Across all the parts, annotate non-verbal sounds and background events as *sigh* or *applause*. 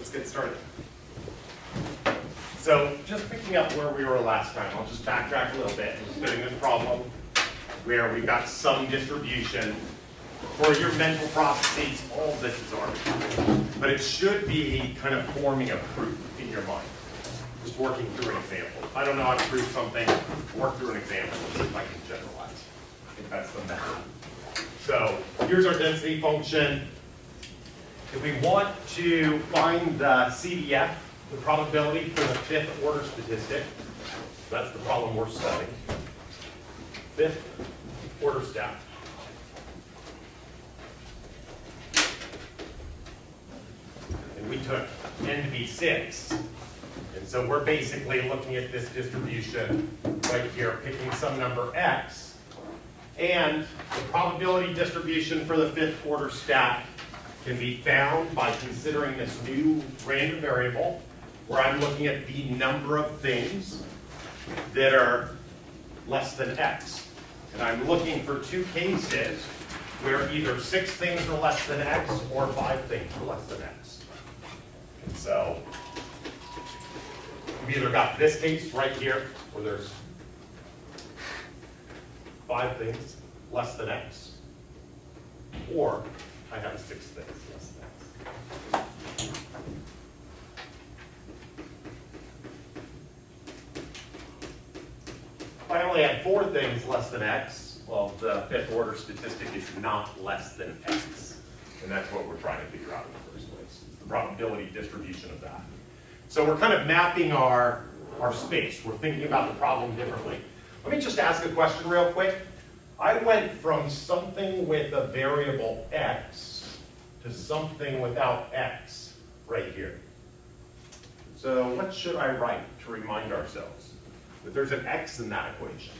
let's get started. So just picking up where we were last time, I'll just backtrack a little bit. We're spinning this problem where we've got some distribution. For your mental processes, all this is arbitrary. But it should be kind of forming a proof in your mind. Just working through an example. If I don't know how to prove something, work through an example and see if I can generalize. I think that's the method. So here's our density function. If we want to find the CDF, the probability for the fifth order statistic, that's the problem we're studying. Fifth order step. And we took n to be 6. And so we're basically looking at this distribution right here, picking some number x. And the probability distribution for the fifth order stat can be found by considering this new random variable where I'm looking at the number of things that are less than x. And I'm looking for two cases where either six things are less than x or five things are less than x. And so we've either got this case right here where there's five things less than x, or I have six things less than x. If I only had four things less than x, well, the fifth order statistic is not less than x. And that's what we're trying to figure out in the first place, the probability distribution of that. So we're kind of mapping our, our space. We're thinking about the problem differently. Let me just ask a question real quick. I went from something with a variable x to something without x right here. So what should I write to remind ourselves that there's an x in that equation?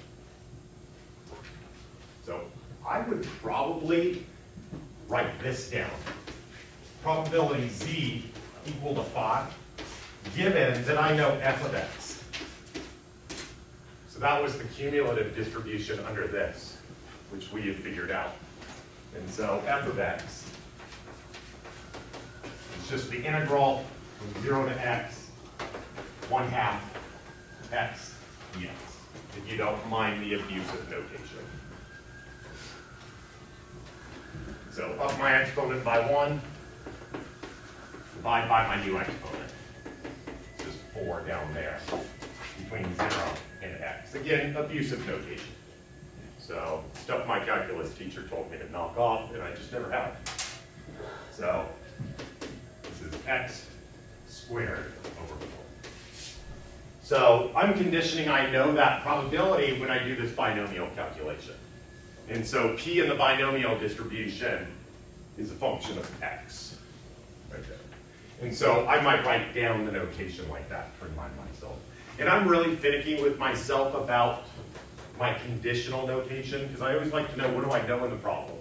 So I would probably write this down. Probability z equal to 5, given that I know f of x. So that was the cumulative distribution under this which we have figured out. And so f of x is just the integral from 0 to x, 1 half x dx, if you don't mind the abuse of notation. So up my exponent by 1, divide by my new exponent. Just 4 down there, between 0 and x. Again, abusive notation. So stuff my calculus teacher told me to knock off, and I just never have. So this is x squared over 4. So I'm conditioning I know that probability when I do this binomial calculation. And so p in the binomial distribution is a function of x. Right there. And so I might write down the notation like that to remind myself. And I'm really finicky with myself about my conditional notation, because I always like to know what do I know in the problem.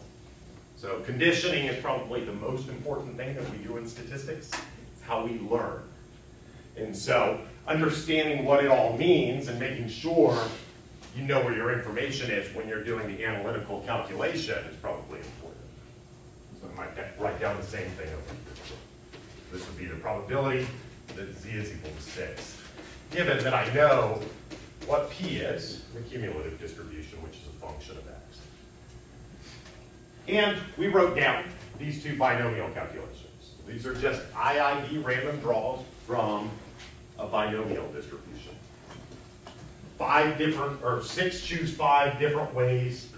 So conditioning is probably the most important thing that we do in statistics. It's how we learn. And so understanding what it all means and making sure you know where your information is when you're doing the analytical calculation is probably important. So I might write down the same thing over here. This would be the probability that z is equal to 6. Given that I know what p is, the cumulative distribution, which is a function of x. And we wrote down these two binomial calculations. These are just IID random draws from a binomial distribution. Five different, or six choose five different ways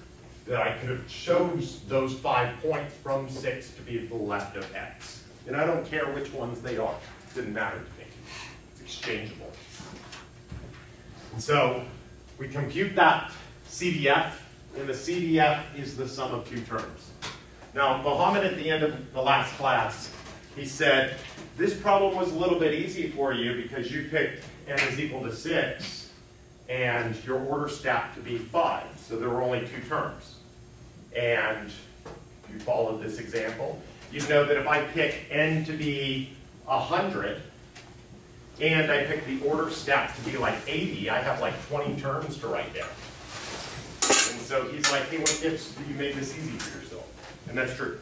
that I could have chose those five points from six to be at the left of x. And I don't care which ones they are. It didn't matter to me. It's exchangeable. So we compute that CDF, and the CDF is the sum of two terms. Now, Mohammed at the end of the last class, he said, this problem was a little bit easy for you because you picked n is equal to 6, and your order stacked to be 5, so there were only two terms. And if you followed this example, you know that if I pick n to be 100, and I pick the order stat to be like 80, I have like 20 terms to write down. And so he's like, hey, what if you made this easy for yourself? And that's true.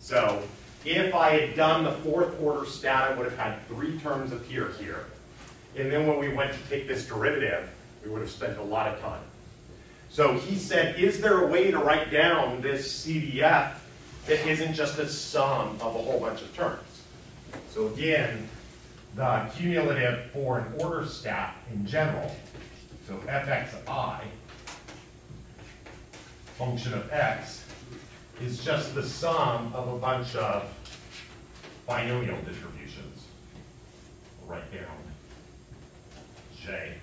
So If I had done the fourth order stat, I would have had three terms appear here. And then when we went to take this derivative, we would have spent a lot of time. So he said, is there a way to write down this CDF that isn't just a sum of a whole bunch of terms? So again, the cumulative for an order stat in general, so fxi, function of x, is just the sum of a bunch of binomial distributions. I'll write down j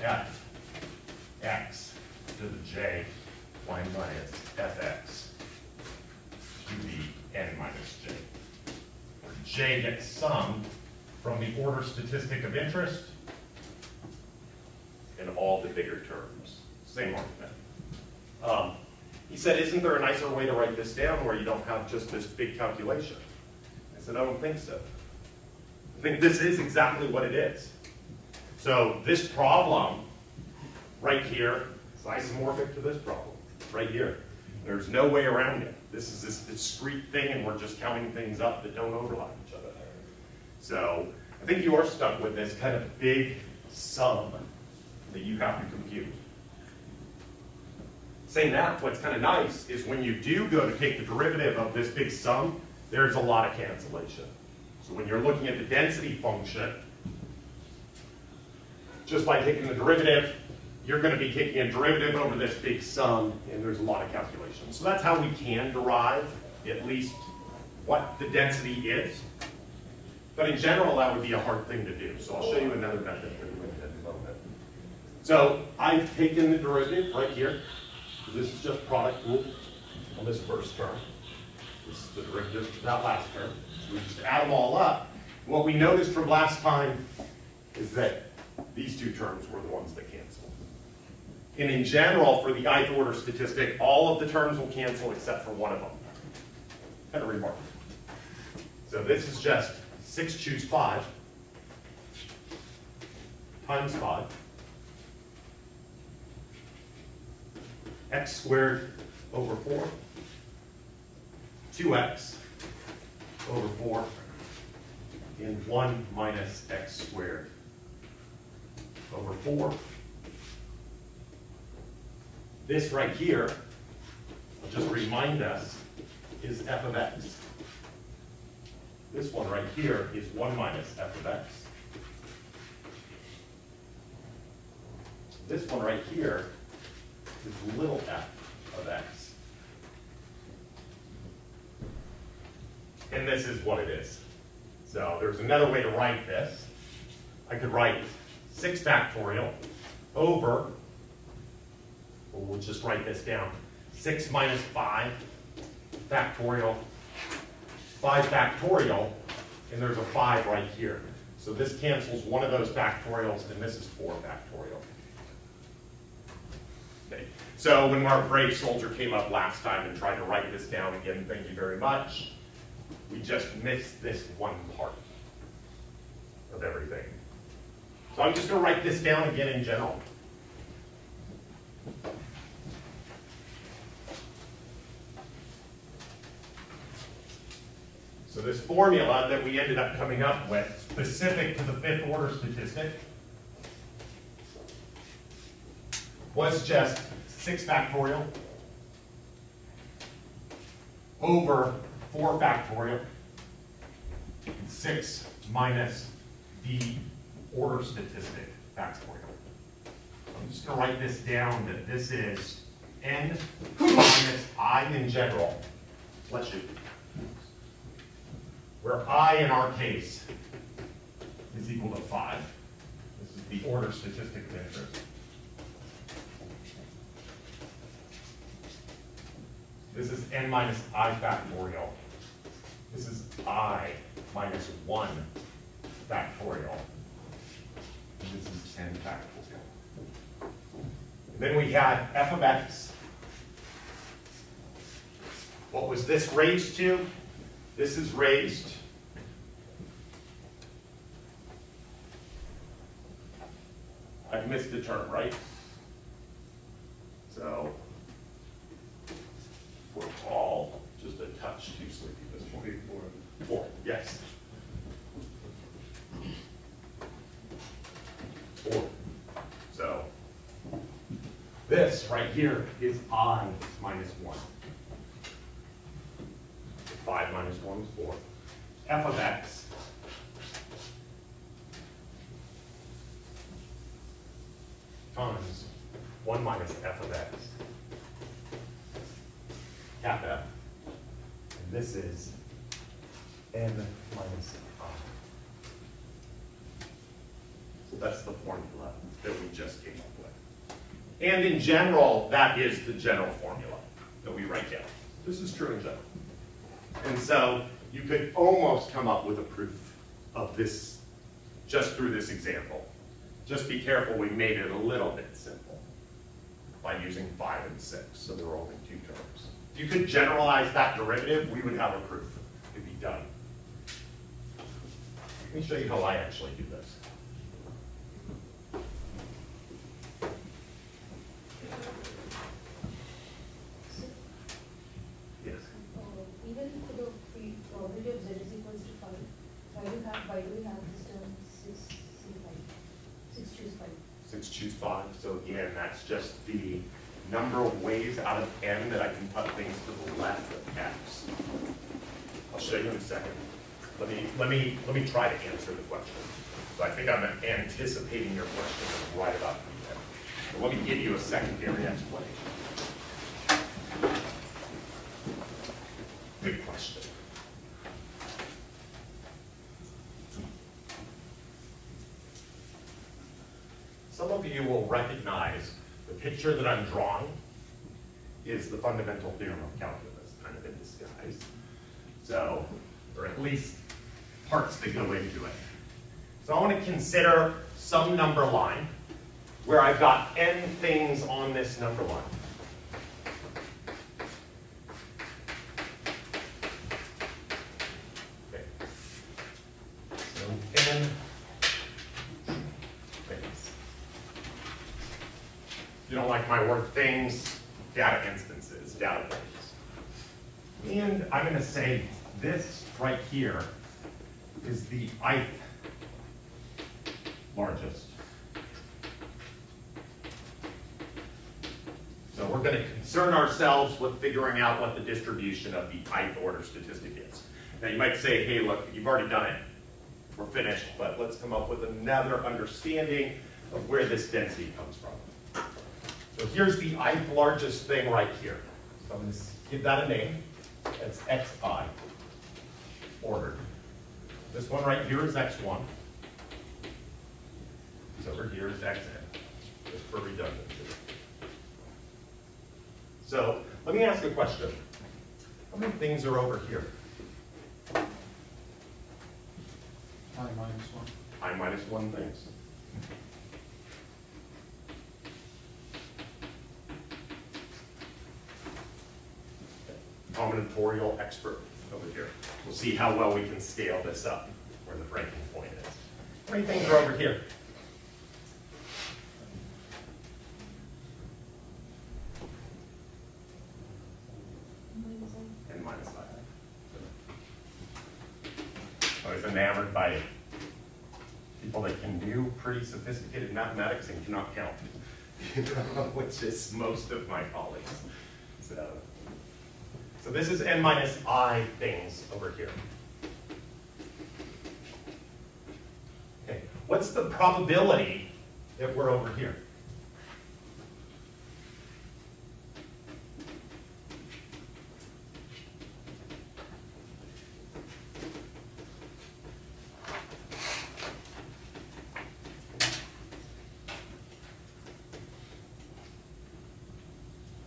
f x to the j y minus fx to the n minus j. J gets summed from the order statistic of interest in all the bigger terms. Same argument. Um, he said, isn't there a nicer way to write this down where you don't have just this big calculation? I said, I don't think so. I think this is exactly what it is. So this problem right here is isomorphic to this problem right here. There's no way around it. This is this discrete thing and we're just counting things up that don't overlap. So I think you are stuck with this kind of big sum that you have to compute. Saying that, what's kind of nice is when you do go to take the derivative of this big sum, there's a lot of cancellation. So when you're looking at the density function, just by taking the derivative, you're going to be taking a derivative over this big sum, and there's a lot of calculations. So that's how we can derive at least what the density is. But in general, that would be a hard thing to do. So I'll show you another method for doing it in a. So I've taken the derivative right here. This is just product rule on this first term. This is the derivative of that last term. So we just add them all up. What we noticed from last time is that these two terms were the ones that cancel. And in general, for the ith order statistic, all of the terms will cancel except for one of them. Kind of remarkable. So this is just 6 choose 5 times 5 x squared over 4, 2x over 4, and 1 minus x squared over 4. This right here, just remind us, is f of x. This one right here is 1 minus f of x. This one right here is little f of x. And this is what it is. So there's another way to write this. I could write 6 factorial over, well, just write this down, 6 minus 5 factorial, 5 factorial, and there's a 5 right here. So this cancels one of those factorials, and this is 4 factorial. Okay. So when our Brave Soldier came up last time and tried to write this down again, thank you very much, we just missed this one part of everything. So I'm just going to write this down again in general. So this formula that we ended up coming up with, specific to the fifth order statistic, was just 6 factorial over 4 factorial, 6 minus the order statistic factorial. I'm just going to write this down that this is n minus i in general. Let's shoot. Where i in our case is equal to 5. This is the order statistic of interest. This is n minus i factorial. This is i minus 1 factorial. And this is n factorial. And then we had f of x. What was this raised to? This is raised the term, right? So we're all just a touch too sleepy this morning. Four. Four, yes. Four. So this right here is i minus 1. 5 minus 1 is 4. f of x And in general, that is the general formula that we write down. This is true in general. And so you could almost come up with a proof of this just through this example. Just be careful, we made it a little bit simple by using five and six, so there were only two terms. If you could generalize that derivative, we would have a proof. It'd be done. Let me show you how I actually do this. Yes. Uh, Even for the pre- probability of z is equals to five, why do you have, why do we have this term six, C five? Six choose five. Six choose five, so again, that's just the number of ways out of n that I can put things to the left of x. I'll show you in a second. Let me, let me, let me try to answer the question. So I think I'm anticipating your question right about the end. Let me give you a secondary explanation. Good question. Some of you will recognize picture that I'm drawing is the fundamental theorem of calculus, kind of in disguise. So, or at least parts that go into it. So I want to consider some number line where I've got n things on this number line. Okay. So n things. You don't like my word things, data instances, data things. And I'm going to say this right here is the ith largest. So we're going to concern ourselves with figuring out what the distribution of the ith order statistic is. Now you might say, hey, look, you've already done it. We're finished, but let's come up with another understanding of where this density comes from. So here's the ith largest thing right here. So I'm going to give that a name. That's xi ordered. This one right here is x1. This over here is xn, just for redundancy. So let me ask a question. How many things are over here? I minus one. I minus one things. Combinatorial expert over here. We'll see how well we can scale this up, where the breaking point is. How many things are over here? And minus five. I was enamored by people that can do pretty sophisticated mathematics and cannot count, *laughs* which is most of my colleagues. So, so this is n minus i things over here. Okay, what's the probability that we're over here?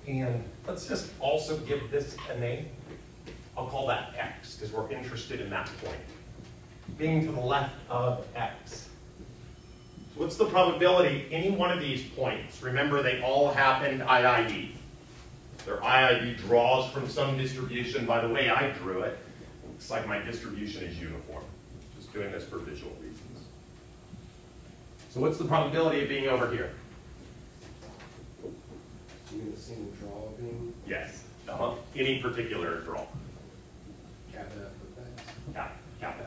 And let's just also give this a name. I'll call that x, because we're interested in that point. Being to the left of x. So what's the probability any one of these points, remember they all happened IID. Their IID draws from some distribution. By the way I drew it, looks like my distribution is uniform. Just doing this for visual reasons. So what's the probability of being over here? the single draw? Yes. Uh -huh. Any particular draw. Kappa effects? Yeah, kappa.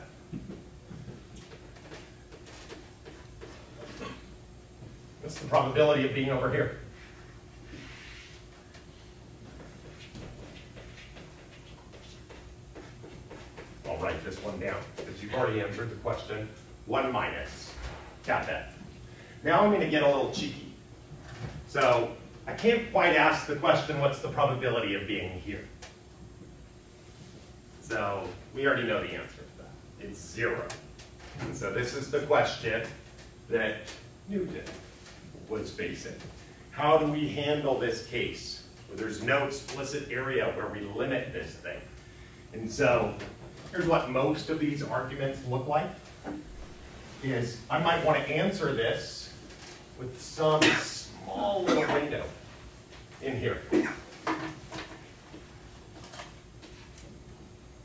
What's the probability of being over here? I'll write this one down because you've already answered the question. 1 minus kappa. Now I'm going to get a little cheeky. So I can't quite ask the question, what's the probability of being here? So we already know the answer to that. It's zero. And so this is the question that Newton was facing. How do we handle this case where there's no explicit area where we limit this thing? And so here's what most of these arguments look like. Is I might want to answer this with some small little window in here.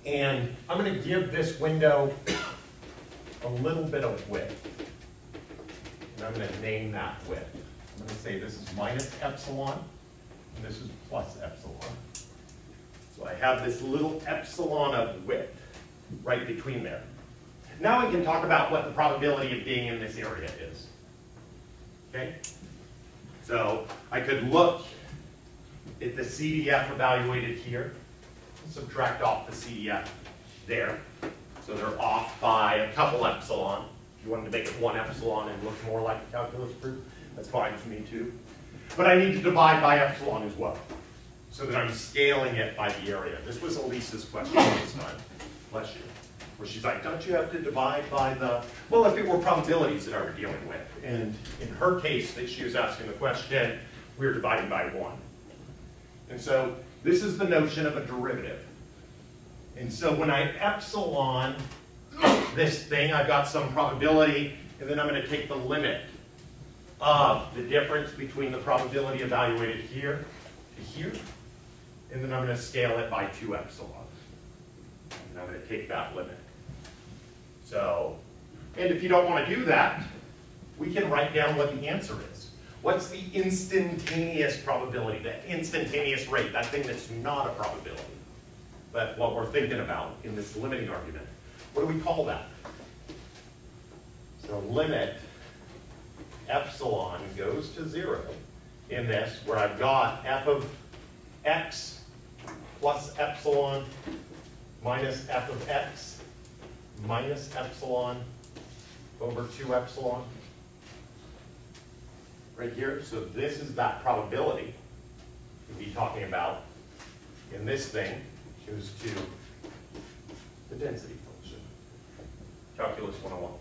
And I'm going to give this window a little bit of width. And I'm going to name that width. I'm going to say this is minus epsilon, and this is plus epsilon. So I have this little epsilon of width right between there. Now we can talk about what the probability of being in this area is. Okay? So I could look at the CDF evaluated here, subtract off the CDF there. So they're off by a couple epsilon. If you wanted to make it one epsilon and look more like a calculus proof, that's fine with me too. But I need to divide by epsilon as well, so that I'm scaling it by the area. This was Elisa's question this time, bless you, where she's like, don't you have to divide by the, well, if it were probabilities that I were dealing with. And in her case that she was asking the question, we were dividing by one. And so this is the notion of a derivative. And so when I epsilon this thing, I've got some probability, and then I'm going to take the limit of the difference between the probability evaluated here to here, and then I'm going to scale it by 2 epsilon. And I'm going to take that limit. So, and if you don't want to do that, we can write down what the answer is. What's the instantaneous probability, the instantaneous rate, that thing that's not a probability, what we're thinking about in this limiting argument? What do we call that? So limit epsilon goes to zero in this, where I've got f of x plus epsilon minus f of x minus epsilon over 2 epsilon right here. So this is that probability we'd be talking about in this thing goes to the density function, calculus 101.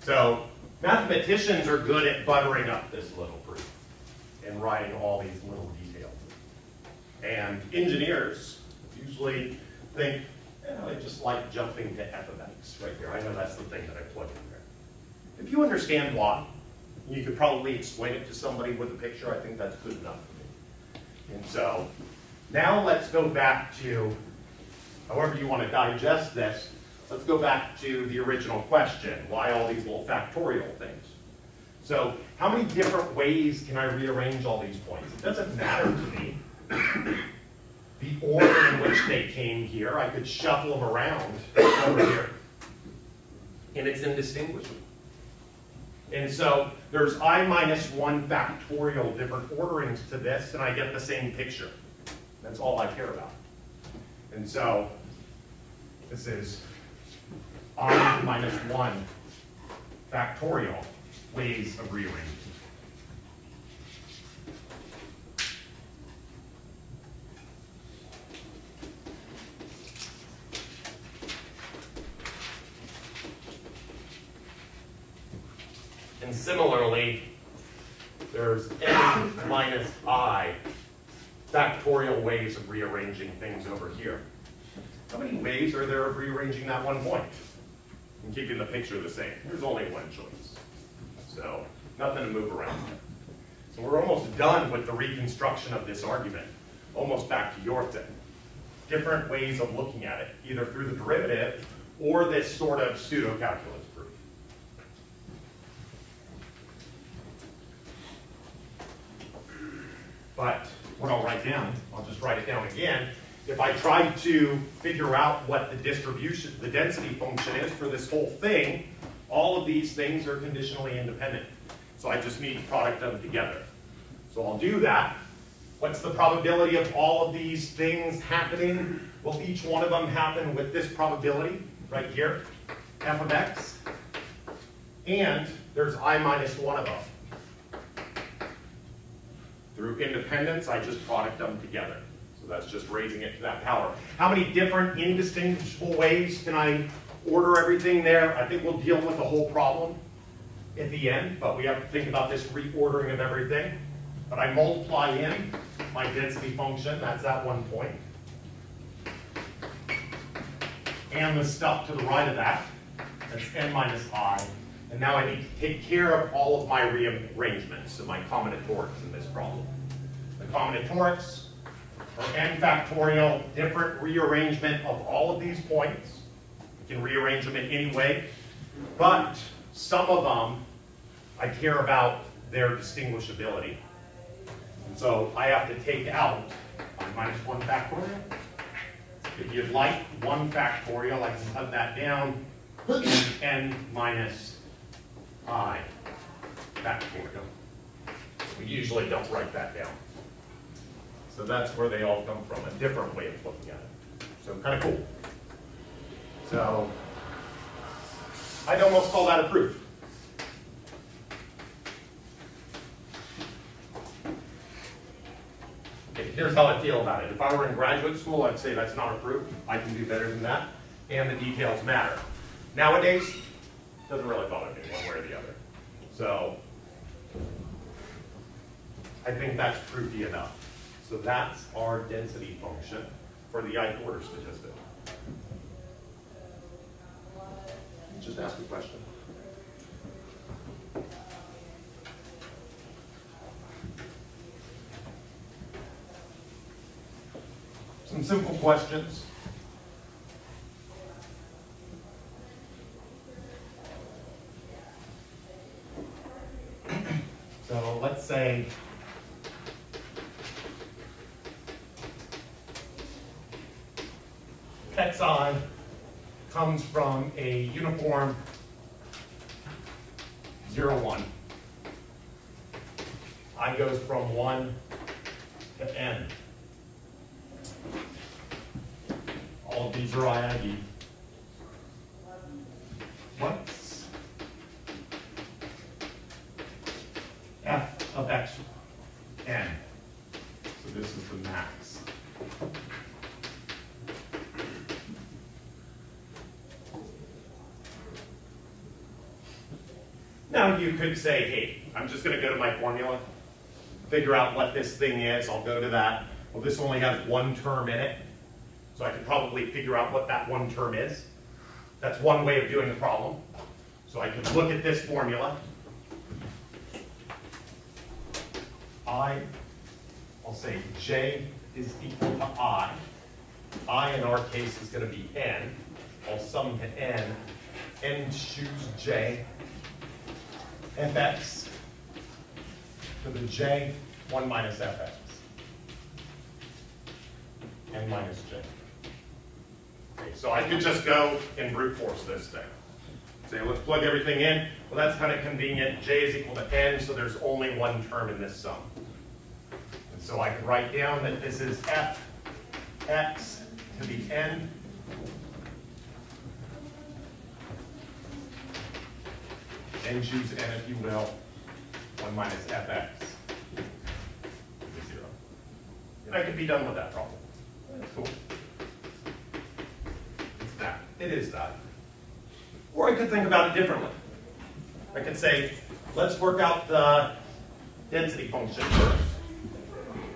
So mathematicians are good at buttering up this little proof and writing all these little details. And engineers usually think, you know, they just like jumping to f of x right here. I know that's the thing that I plug in there. If you understand why, you could probably explain it to somebody with a picture. I think that's good enough for me. And so now let's go back to, however you want to digest this, let's go back to the original question. Why all these little factorial things? So how many different ways can I rearrange all these points? It doesn't matter to me the order in which they came here. I could shuffle them around over here. And it's indistinguishable. And so there's i minus 1 factorial different orderings to this, and I get the same picture. That's all I care about. And so this is i minus 1 factorial ways of rearranging. And similarly, there's n minus i factorial ways of rearranging things over here. How many ways are there of rearranging that one point? And keeping the picture the same. There's only one choice. So nothing to move around. So we're almost done with the reconstruction of this argument. Almost back to your thing. Different ways of looking at it, either through the derivative or this sort of pseudo-calculus proof. But what I'll write down, I'll just write it down again. If I try to figure out what the distribution, the density function is for this whole thing, all of these things are conditionally independent. So I just need to product of them together. So I'll do that What's the probability of all of these things happening? Well, each one of them happen with this probability right here, f of x. And there's i minus one of them. Through independence, I just product them together. So that's just raising it to that power. How many different indistinguishable ways can I order everything there? I think we'll deal with the whole problem at the end, but we have to think about this reordering of everything. But I multiply in my density function, that's that one point. And the stuff to the right of that, that's n minus i. And now I need to take care of all of my rearrangements and my combinatorics in this problem. The combinatorics are n factorial, different rearrangement of all of these points. You can rearrange them in any way, but some of them I care about their distinguishability. And so I have to take out my minus 1 factorial. If you'd like 1 factorial, I can cut that down n minus i factorial. We usually don't write that down. So that's where they all come from, a different way of looking at it. So kind of cool. So I'd almost call that a proof. Okay, here's how I feel about it. If I were in graduate school, I'd say that's not a proof. I can do better than that, and the details matter. Nowadays, doesn't really bother me one way or the other. So I think that's proofy enough. So that's our density function for the i order statistic. Just ask a question. Some simple questions. So let's say xi comes from a uniform 0, 1. I goes from 1 to n. All of these are IID. What's f of x n? So this is the max. Now you could say, hey, I'm just going to go to my formula, figure out what this thing is. I'll go to that. Well, this only has one term in it. So I can probably figure out what that one term is. That's one way of doing the problem. So I can look at this formula. I, I'll say j is equal to i. i in our case is going to be n. I'll sum to n. n choose j fx to the j 1 minus fx. n minus j. Okay, so I could just go and brute force this thing. Say, let's plug everything in. Well, that's kind of convenient. j is equal to n, so there's only one term in this sum. And so I can write down that this is f x to the n and choose n if you will, 1 minus fx is 0. And I could be done with that problem. That's cool. It's that. It is that. Or I could think about it differently. I could say, let's work out the density function first,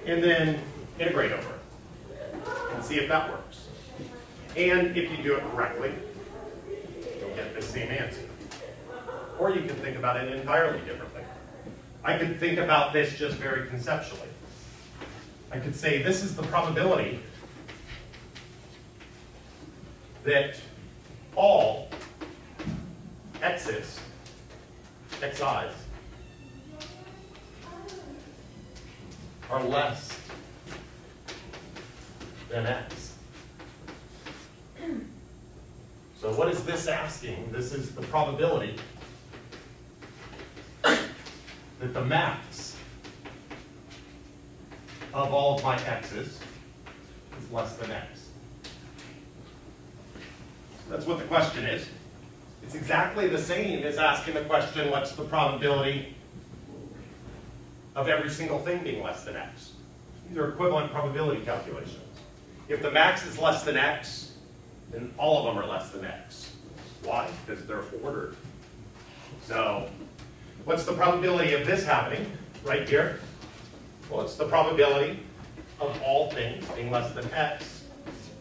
and then integrate over it, and see if that works. And if you do it correctly, you'll get the same answer. Or you can think about it entirely differently. I could think about this just very conceptually. I could say this is the probability that all x's, xi's, are less than x. So what is this asking? This is the probability that the max of all of my x's is less than x. That's what the question is. It's exactly the same as asking the question, what's the probability of every single thing being less than x? These are equivalent probability calculations. If the max is less than x, then all of them are less than x. Why? Because they're ordered. So, what's the probability of this happening right here? Well, it's the probability of all things being less than x.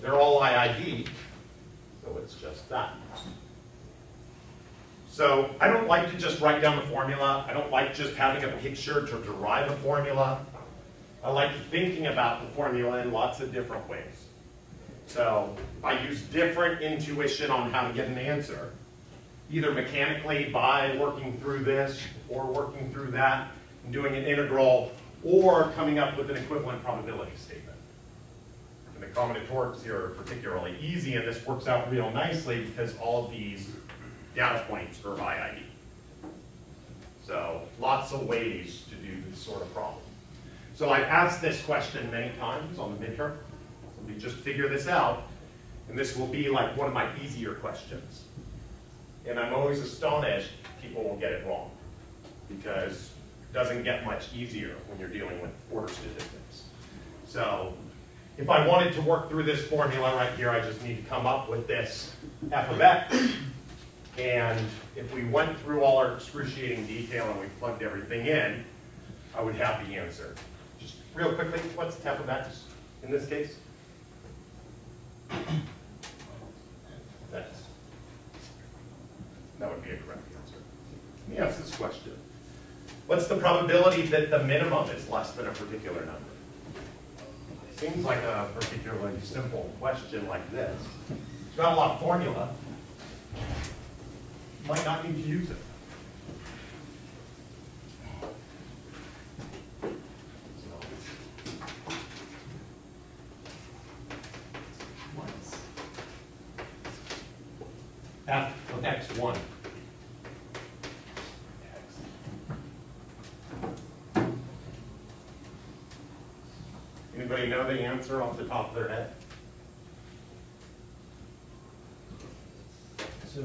They're all IID, so it's just that. So I don't like to just write down the formula. I don't like just having a picture to derive a formula. I like thinking about the formula in lots of different ways. So I use different intuition on how to get an answer, either mechanically by working through this or working through that and doing an integral or coming up with an equivalent probability statement. And the combinatorics here are particularly easy and this works out real nicely because all of these data points are IID. So lots of ways to do this sort of problem. So I've asked this question many times on the midterm. So we just figure this out. And this will be like one of my easier questions. And I'm always astonished people will get it wrong. Because it doesn't get much easier when you're dealing with order statistics. So if I wanted to work through this formula right here, I just need to come up with this f of x and if we went through all our excruciating detail and we plugged everything in, I would have the answer. Just real quickly, what's f of x in this case? X. That would be a correct answer. Let me ask this question. What's the probability that the minimum is less than a particular number? Seems like a particularly simple question like this. It's got a lot of formula, might not need to use it. F of x1. Anybody know the answer off the top of their head? So.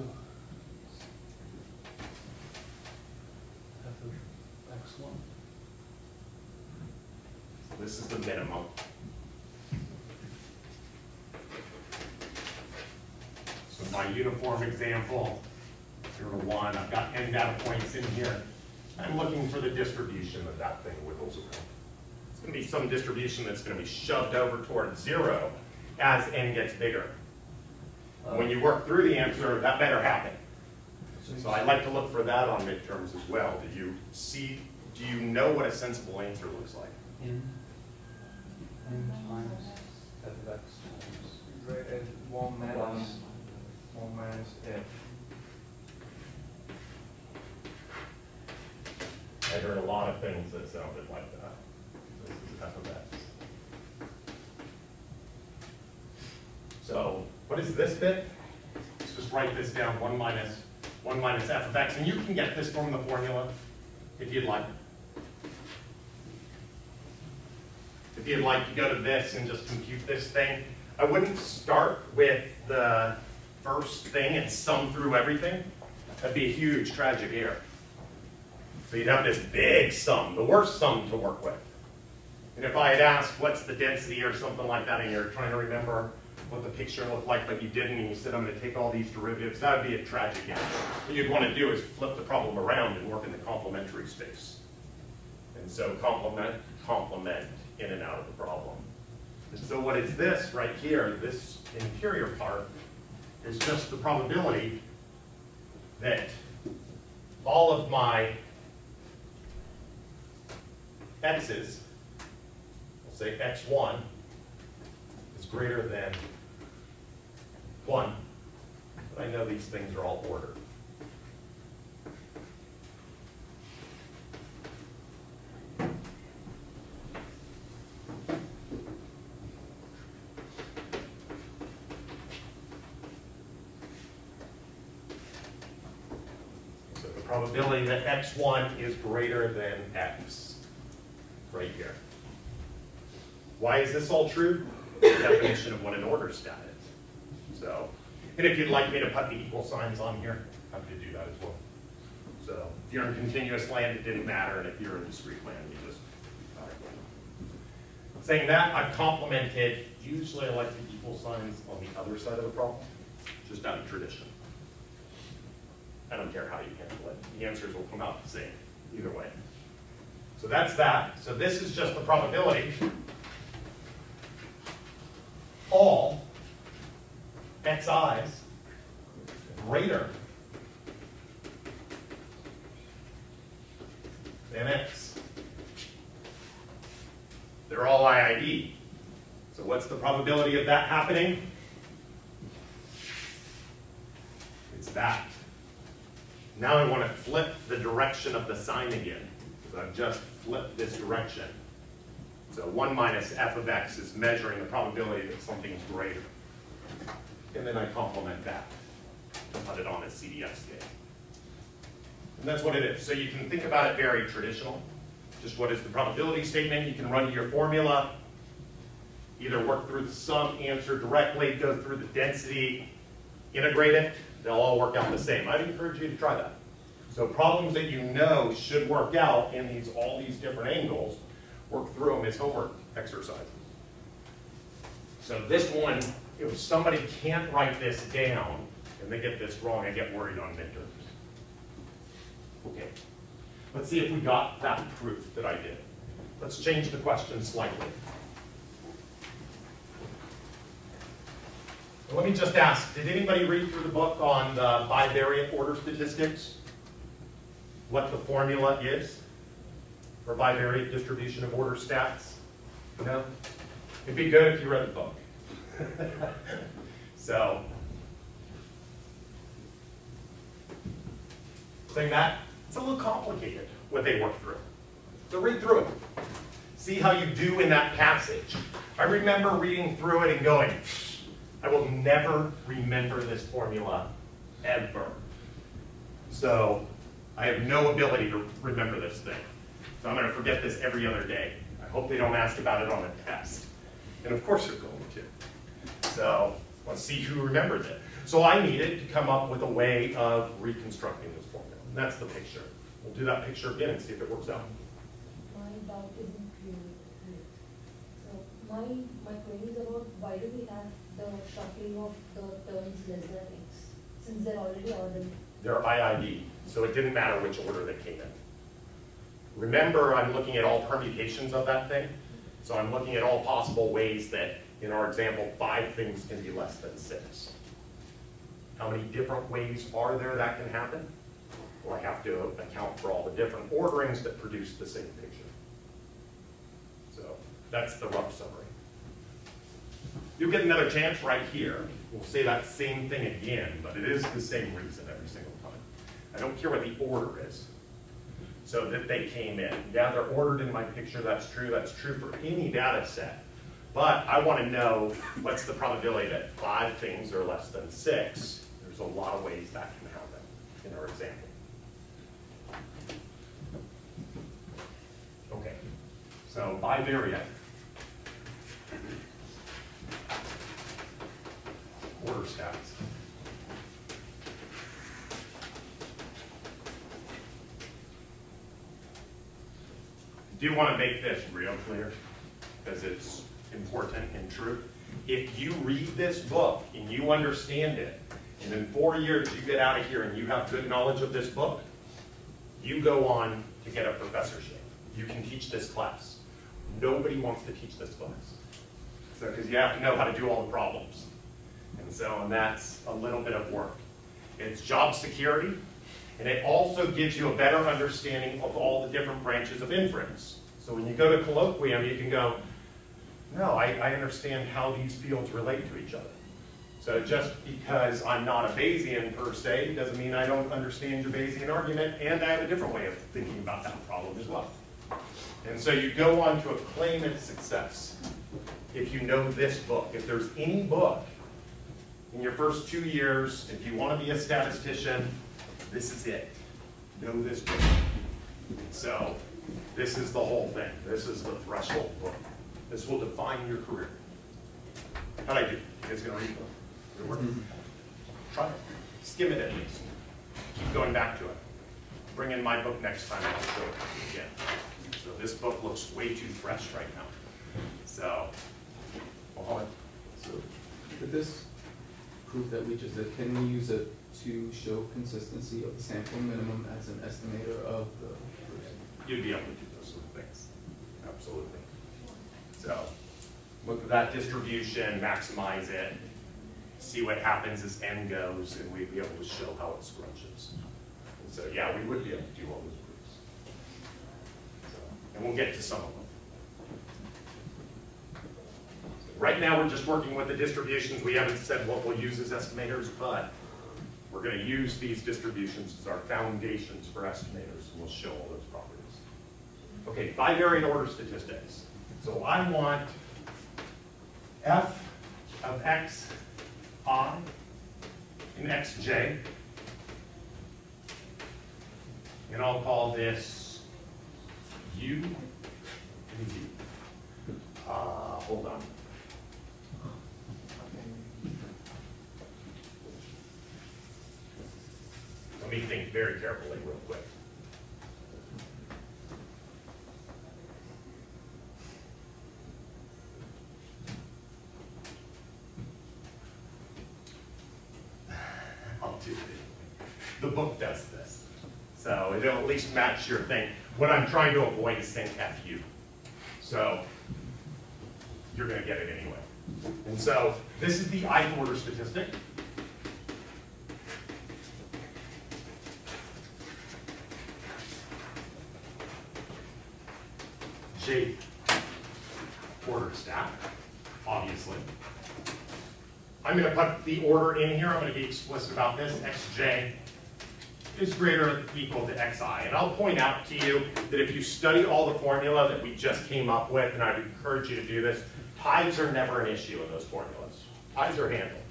F of X one. This is the minimum. So my uniform example, zero to one, I've got n data points in here. I'm looking for the distribution that that thing wiggles around. It's gonna be some distribution that's gonna be shoved over toward zero as n gets bigger. When you work through the answer, that better happen. So I like to look for that on midterms as well. Do you see, do you know what a sensible answer looks like? In. N minus F of X times. Right, one minus, one minus f. I heard a lot of things that sounded like that. So what is this bit? Let's just write this down, one minus, one minus f of x, and you can get this from the formula if you'd like. If you'd like to go to this and just compute this thing, I wouldn't start with the first thing and sum through everything. That'd be a huge tragic error. So you'd have this big sum, the worst sum to work with. And if I had asked what's the density or something like that, and you're trying to remember what the picture looked like, but you didn't, and you said, I'm going to take all these derivatives, that would be a tragic error. What you'd want to do is flip the problem around and work in the complementary space. And so complement, complement in and out of the problem. And so what is this right here, this interior part, is just the probability that all of my x's, say x1, is greater than 1. But I know these things are all ordered. So the probability that x1 is greater than x, right here. Why is this all true? The definition of what an order stat is. So, and if you'd like me to put the equal signs on here, happy to do that as well. So if you're in continuous land, it didn't matter, and if you're in discrete land, you just. Saying that, I've complemented, usually I like the equal signs on the other side of the problem, just out of tradition. I don't care how you handle it, the answers will come out the same, either way. So that's that. So this is just the probability. All xi's greater than x. They're all IID. So what's the probability of that happening? It's that. Now I want to flip the direction of the sign again. So I've just flipped this direction. So 1 minus f of x is measuring the probability that something is greater. And then I complement that to put it on a CDF scale. And that's what it is. So you can think about it very traditional. Just what is the probability statement? You can run your formula, either work through the sum answer directly, go through the density, integrate it. They'll all work out the same. I'd encourage you to try that. So problems that you know should work out in these all these different angles, work through them as homework exercises. So this one, if somebody can't write this down and they get this wrong, I get worried on midterms. Okay, let's see if we got that proof that I did. Let's change the question slightly. Let me just ask, did anybody read through the book on the bivariate order statistics? What the formula is for bivariate distribution of order stats? No? It'd be good if you read the book. *laughs* so, saying that, it's a little complicated what they work through. So read through it. See how you do in that passage. I remember reading through it and going, I will never remember this formula ever. So I have no ability to remember this thing. So I'm going to forget this every other day. I hope they don't ask about it on a test. And of course they're going to. So let's see who remembers it. So I needed to come up with a way of reconstructing this formula. And that's the picture. We'll do that picture again and see if it works out. My doubt isn't clear. So my, my query is about why do we have the shuffling of the terms less than x, since they're already ordered? They're IID, so it didn't matter which order they came in. Remember, I'm looking at all permutations of that thing. So I'm looking at all possible ways that, in our example, five things can be less than six. How many different ways are there that can happen? Well, I have to account for all the different orderings that produce the same picture. So that's the rough summary. You'll get another chance right here. We'll say that same thing again, but it is the same reason every single time. I don't care what the order is. So that they came in. Yeah, they're ordered in my picture, that's true. That's true for any data set. But I want to know what's the probability that five things are less than six. There's a lot of ways that can happen in our example. Okay, so bivariate. Order stats. Do want to make this real clear because it's important and true. If you read this book and you understand it, and in four years you get out of here and you have good knowledge of this book, you go on to get a professorship. You can teach this class. Nobody wants to teach this class. So, because you have to know how to do all the problems. And so, and that's a little bit of work. It's job security, and it also gives you a better understanding of all the different branches of inference. So when you go to colloquium, you can go, no, I, I understand how these fields relate to each other. So just because I'm not a Bayesian per se, doesn't mean I don't understand your Bayesian argument, and I have a different way of thinking about that problem as well. And so you go on to a claim of success if you know this book. If there's any book in your first two years, if you want to be a statistician, this is it. Know this book. So this is the whole thing. This is the threshold book. This will define your career. How'd I do? You guys gonna read the book? Did it work? Mm-hmm. Try it. Skim it at least. Keep going back to it. Bring in my book next time and I'll show it to you again. So this book looks way too fresh right now. So, well, hold on. So, with this proof that we just did, can we use it to show consistency of the sample minimum as an estimator of the you'd be able to do those sort of things. Absolutely. So, look at that distribution, maximize it, see what happens as n goes, and we'd be able to show how it scrunches. And so, yeah, we would be able to do all those proofs. So, And we'll get to some of them. Right now, we're just working with the distributions. We haven't said what we'll use as estimators, but we're gonna use these distributions as our foundations for estimators, and we'll show all those properties. Okay, bivariate order statistics. So I want f of x i and xj. And I'll call this u and v. Uh, hold on. Let me think very carefully real quick. *sighs* I'll do it. The book does this. So it'll at least match your thing. What I'm trying to avoid is saying FU. So you're gonna get it anyway. And so this is the ith order statistic. J order stat, obviously. I'm gonna put the order in here, I'm gonna be explicit about this, xj is greater than or equal to xi. And I'll point out to you that if you study all the formula that we just came up with, and I'd encourage you to do this, ties are never an issue in those formulas. Ties are handled.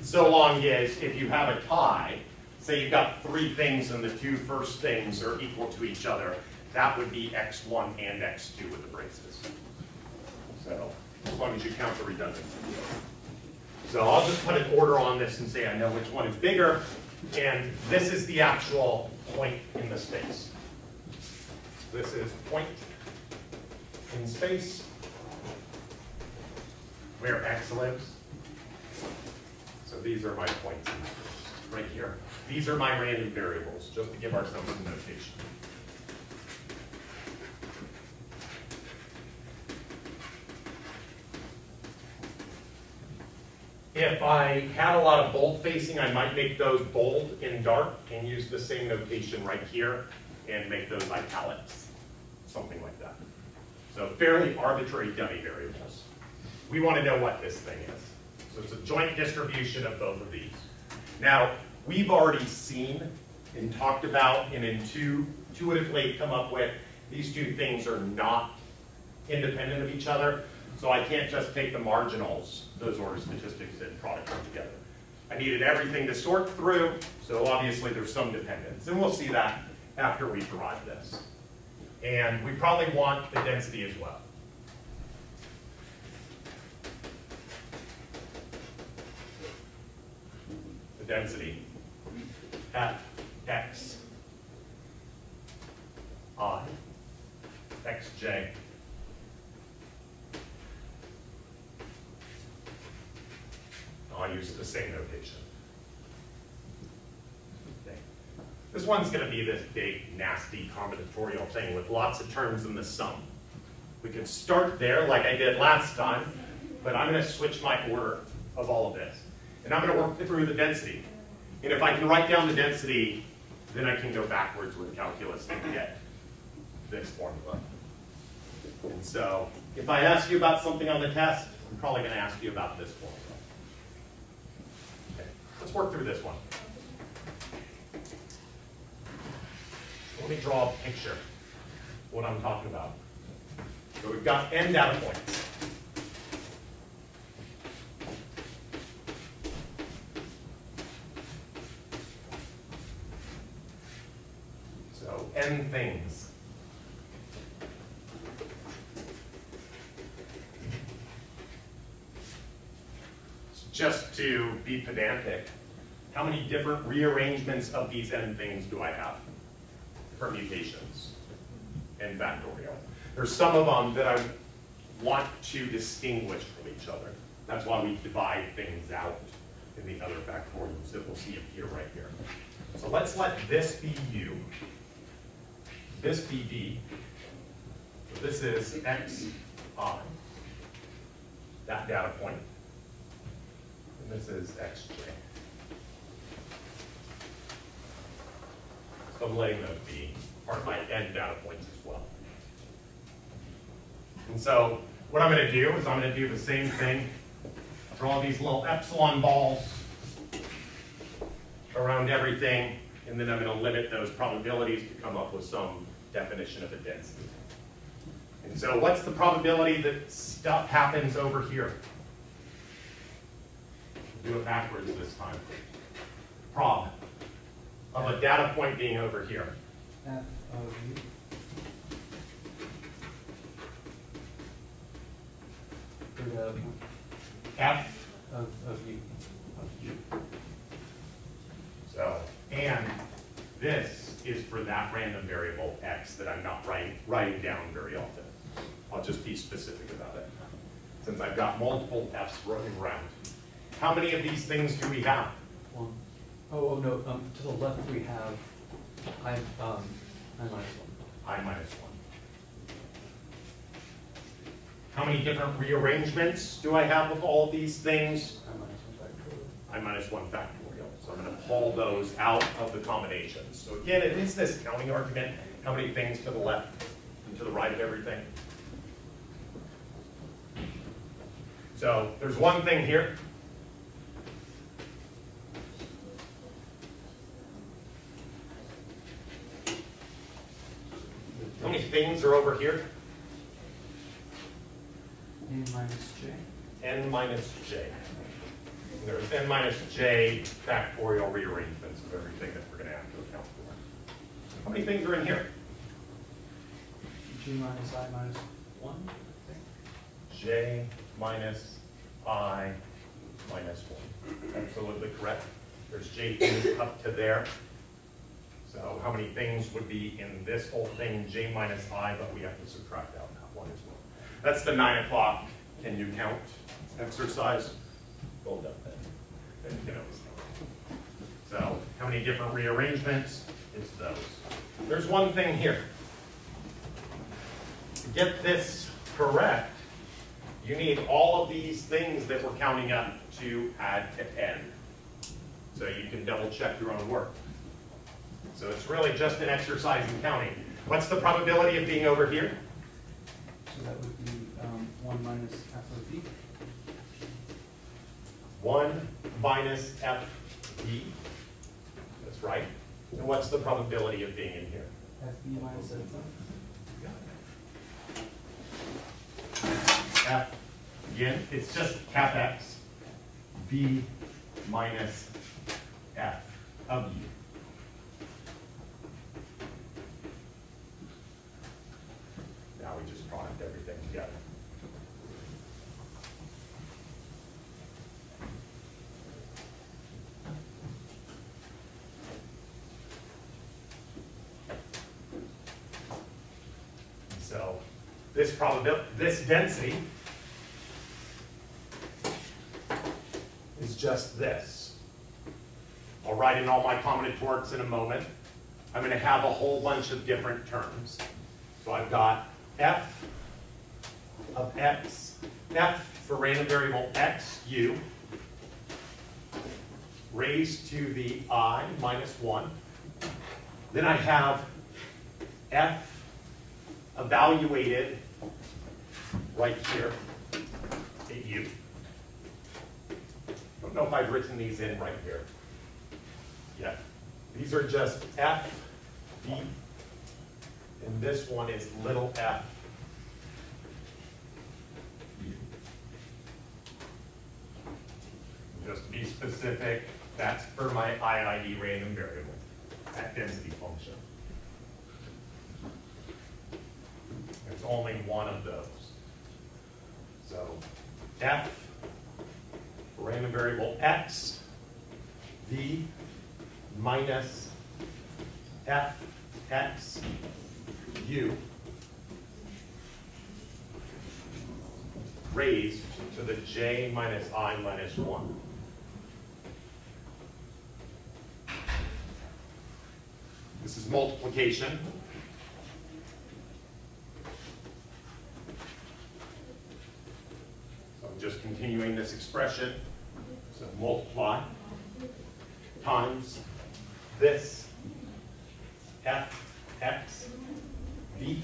So long as if you have a tie, say you've got three things and the two first things are equal to each other, that would be x1 and x2 with the braces. So as long as you count the redundancy. So I'll just put an order on this and say I know which one is bigger, and this is the actual point in the space. This is point in space where x lives. So these are my points right here. These are my random variables, just to give ourselves some notation. If I had a lot of bold facing, I might make those bold in dark and use the same notation right here and make those italics, something like that. So fairly arbitrary dummy variables. We want to know what this thing is. So it's a joint distribution of both of these. Now, we've already seen and talked about and intuitively come up with these two things are not independent of each other. So I can't just take the marginals, those order statistics, and product them together. I needed everything to sort through, so obviously there's some dependence. And we'll see that after we derive this. And we probably want the density as well. The density, f x i xj I'll use the same notation. Okay. This one's going to be this big, nasty combinatorial thing with lots of terms in the sum. We can start there like I did last time, but I'm going to switch my order of all of this. And I'm going to work through the density. And if I can write down the density, then I can go backwards with calculus and get this formula. And so if I ask you about something on the test, I'm probably going to ask you about this formula. Let's work through this one. Let me draw a picture what I'm talking about. So we've got n data points. So n things. Just to be pedantic, how many different rearrangements of these n things do I have? Permutations and factorial. There's some of them that I want to distinguish from each other. That's why we divide things out in the other factorials that we'll see appear right here. So let's let this be u, this be v. So this is x i, that data point. And this is xj. I'm letting those be part of my n data points as well. And so what I'm going to do is I'm going to do the same thing, draw these little epsilon balls around everything, and then I'm going to limit those probabilities to come up with some definition of a density. And so what's the probability that stuff happens over here? Do it backwards this time. Prob of a data point being over here. F of U. F, of, of U. so, and this is for that random variable x that I'm not writing, writing down very often. I'll just be specific about it, since I've got multiple f's running around. How many of these things do we have? One. Oh, oh, no, um, to the left we have I, um, I minus one. i minus 1. How many different rearrangements do I have of all these things? I minus one factorial. i minus 1 factorial. So I'm going to pull those out of the combinations. So again, it is this counting argument, how many things to the left and to the right of everything. So there's one thing here. How many things are over here? N minus J. n minus j. There's n minus j factorial rearrangements of everything that we're going to have to account for. How many things are in here? G minus I minus one, I think. j minus i minus 1. Absolutely correct. There's j things up to there. So how many things would be in this whole thing, j minus i, but we have to subtract out that one as well. That's the 9 o'clock, can you count exercise? Hold up then. You always. So how many different rearrangements? It's those. There's one thing here. To get this correct, you need all of these things that we're counting up to add to n. So you can double check your own work. So it's really just an exercise in counting. What's the probability of being over here? So that would be, um, one minus F of V. 1 minus f v. That's right. And what's the probability of being in here? F V minus F of. F, again, it's just cap x, v minus f of u. Now we just product everything together. So this probability, this density is just this. I'll write in all my combinatorics in a moment. I'm going to have a whole bunch of different terms. So I've got f of x, f for random variable x, u, raised to the i minus 1. Then I have f evaluated right here at u. Don't know if I've written these in right here Yeah. These are just f, v, and this one is little f. Just to be specific, that's for my IID random variable, that density function. It's only one of those. So f, random variable x, v minus f x u raised to the j minus i minus 1. This is multiplication. So I'm just continuing this expression. So multiply times this f x v.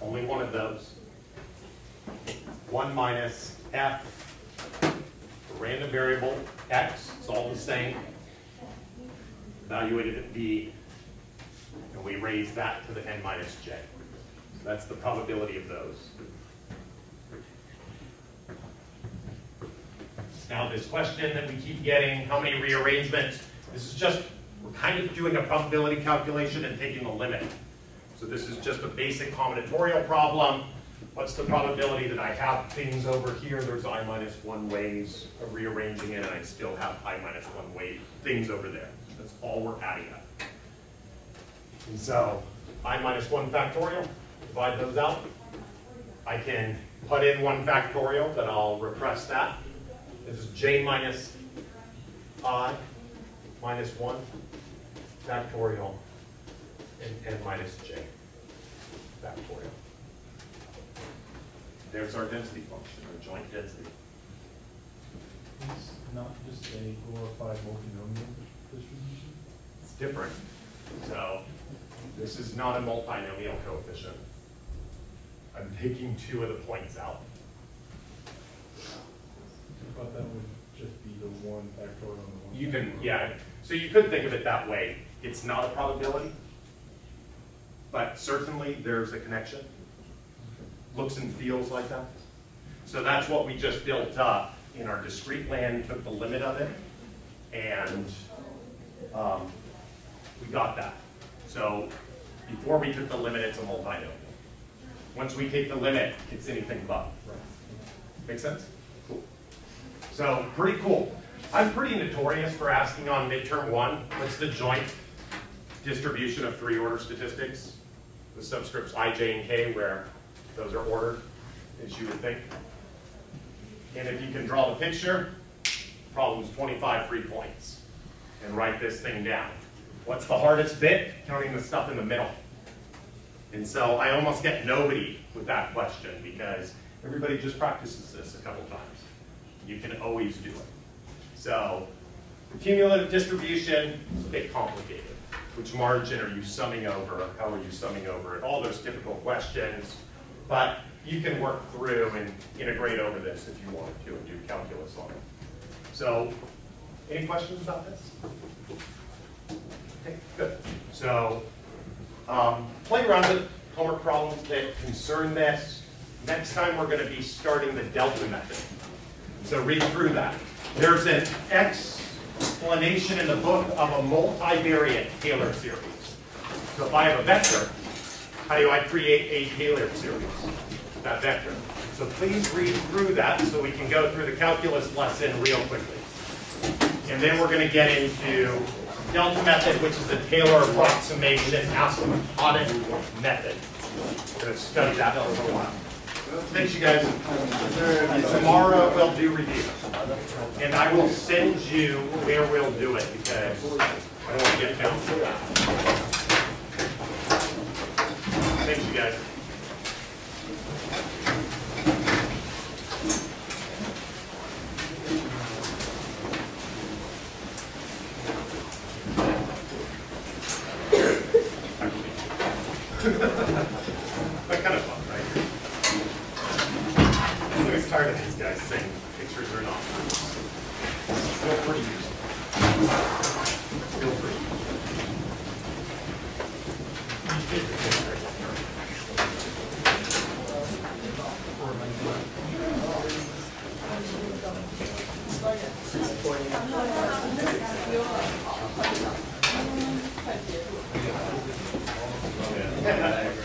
Only one of those. 1 minus f, random variable x, it's all the same. Evaluated at v, and we raise that to the n minus j. So that's the probability of those. Now this question that we keep getting, how many rearrangements? This is just, we're kind of doing a probability calculation and taking the limit. So this is just a basic combinatorial problem. What's the probability that I have things over here, there's i minus one ways of rearranging it, and I still have i minus one way things over there. That's all we're adding up. And so i minus one factorial, divide those out. I can put in one factorial, then I'll repress that. This is j minus i minus 1 factorial and n minus j factorial. There's our density function, our joint density. It's not just a glorified multinomial distribution? It's different. So this is not a multinomial coefficient. I'm taking two of the points out. Thought that would just be the one factorial on the one. You can, yeah, so you could think of it that way. It's not a probability, but certainly there's a connection. Looks and feels like that. So that's what we just built up in our discrete land, took the limit of it, and um, we got that. So before we took the limit, it's a multinomial. Once we take the limit, it's anything but. Make sense? So pretty cool. I'm pretty notorious for asking on midterm one, what's the joint distribution of three order statistics? The subscripts i, j, and k, where those are ordered, as you would think. And if you can draw the picture, problem's 25 free points. And write this thing down. What's the hardest bit? Counting the stuff in the middle. And so I almost get nobody with that question because everybody just practices this a couple times. You can always do it. So cumulative distribution is a bit complicated. Which margin are you summing over? How are you summing over it? All those typical questions. But you can work through and integrate over this if you wanted to and do calculus on it. So any questions about this? Okay, good. So um, play around with homework problems that concern this. Next time we're going to be starting the delta method. So read through that. There's an explanation in the book of a multivariate Taylor series. So if I have a vector, how do I create a Taylor series? That vector. So please read through that so we can go through the calculus lesson real quickly. And then we're going to get into delta method, which is the Taylor approximation asymptotic method. We're going to study that for a while. Thanks, you guys. Tomorrow we'll do reviews. And I will send you where we'll do it because I don't want to get that. Thanks, you guys. But kind of fun, right? I'm always tired of these guys saying pictures are not. Still pretty useful. Still pretty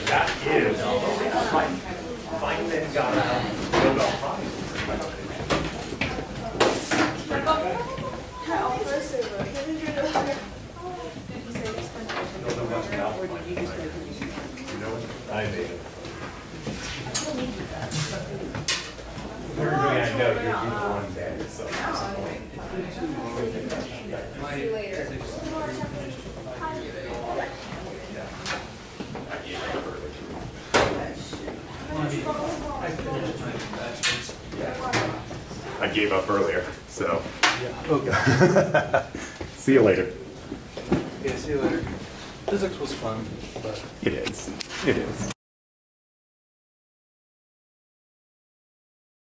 That is, Feynman got a Nobel Prize. know you're the one that, so. See you later. I gave up earlier, so. Yeah. *laughs* See you later. Yeah, see you later.